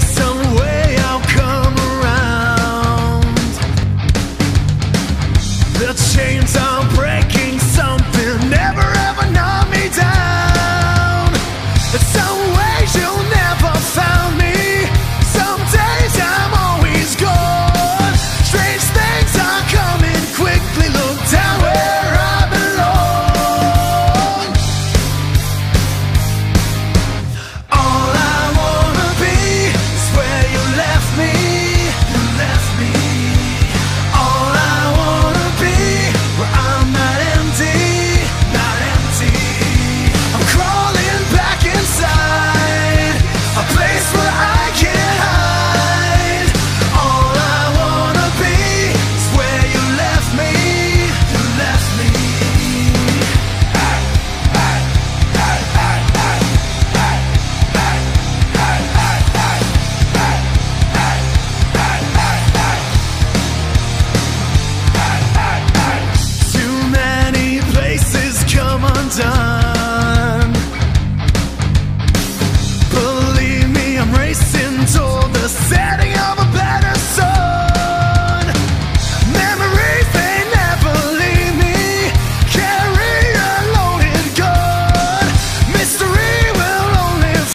some way I'll come around. The chains I'm breaking. into the setting